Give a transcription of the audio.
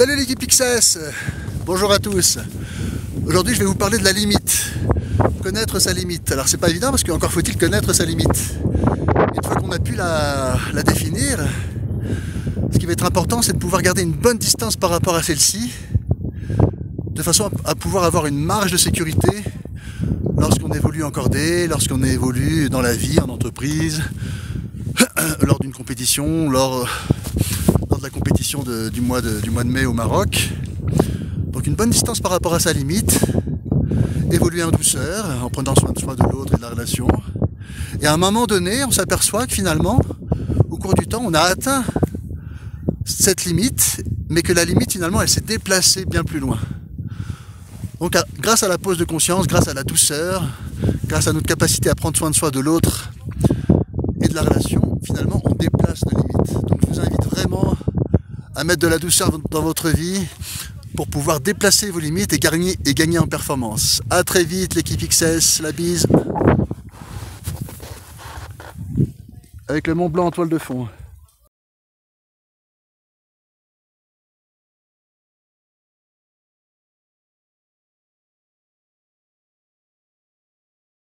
Salut l'équipe XS Bonjour à tous Aujourd'hui je vais vous parler de la limite. Connaître sa limite. Alors c'est pas évident parce qu'encore faut-il connaître sa limite. Une fois qu'on a pu la, la, définir, ce qui va être important c'est de pouvoir garder une bonne distance par rapport à celle-ci, de façon à pouvoir avoir une marge de sécurité lorsqu'on évolue en cordée, lorsqu'on évolue dans la vie, en entreprise, lors d'une compétition, lors du, mois de, mai au Maroc. Donc une bonne distance par rapport à sa limite, évoluer en douceur, en prenant soin de soi de l'autre et de la relation. Et à un moment donné, on s'aperçoit que finalement, au cours du temps, on a atteint cette limite, mais que la limite finalement, elle s'est déplacée bien plus loin. Donc grâce à la pause de conscience, grâce à la douceur, grâce à notre capacité à prendre soin de soi de l'autre et de la relation, finalement on déplace nos limites. Donc je vous invite vraiment à mettre de la douceur dans votre vie pour pouvoir déplacer vos limites et gagner, et gagner en performance. A très vite l'équipe XS, la bise. Avec le Mont Blanc en toile de fond.